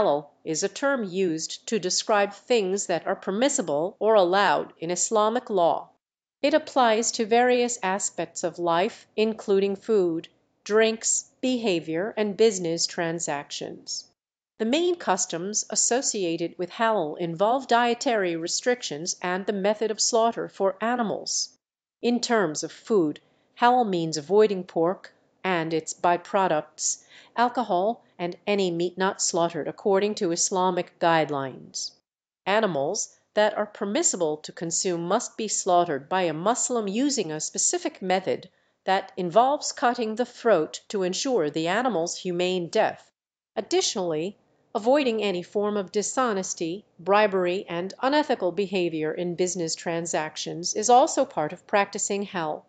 Halal is a term used to describe things that are permissible or allowed in Islamic law. It applies to various aspects of life, including food, drinks, behavior, and business transactions. The main customs associated with Halal involve dietary restrictions and the method of slaughter for animals. In terms of food, Halal means avoiding pork and its by products, alcohol, and any meat not slaughtered according to Islamic guidelines. Animals that are permissible to consume must be slaughtered by a Moslem using a specific method that involves cutting the throat to ensure the animal's humane death. Additionally, avoiding any form of dishonesty, bribery, and unethical behavior in business transactions is also part of practicing Hal.